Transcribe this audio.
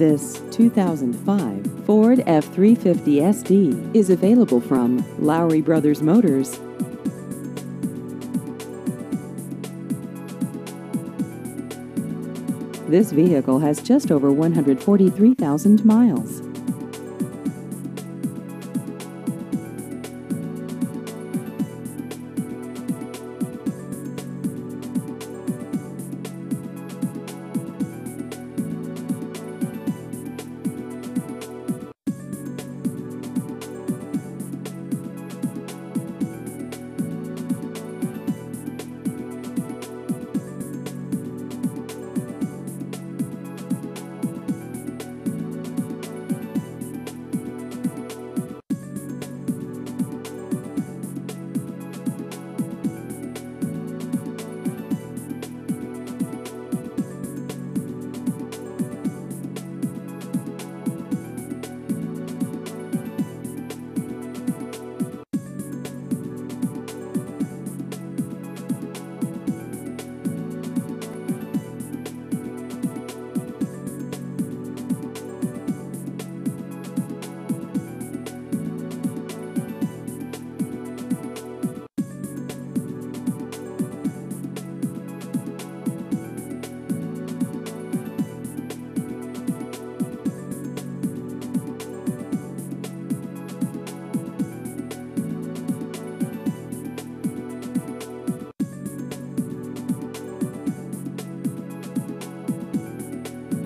This 2005 Ford F-350 SD is available from Lowery Brothers Motors. This vehicle has just over 143,000 miles.